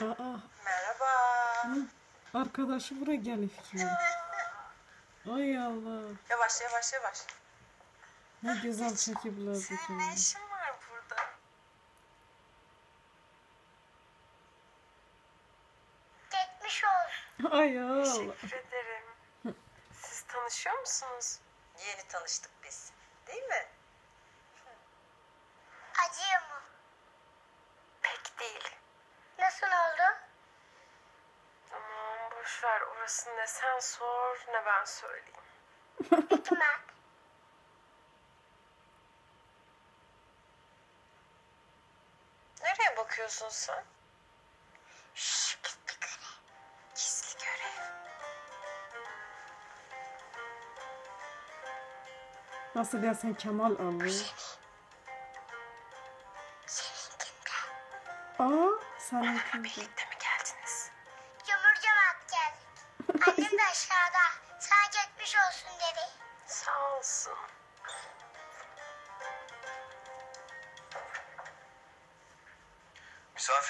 Aa, Merhaba. arkadaşı buraya gelip fikir. Ay Allah. Yavaş yavaş yavaş. Ne güzel çekipler bu Senin ne işin var burada? Geçmiş olsun. Ay Allah. Teşekkür ederim. Siz tanışıyor musunuz? Yeni tanıştık biz. Değil mi? Boş ver orası ne sen sor ne ben söyleyeyim. Gitmek. Nereye bakıyorsun sen? Şşş git yukarı. Gizli görev. Nasıl dersen Kemal anlıyor. Seninkinde. Aa, kimdi? Birlikte mi geldiniz? coração. Me sofre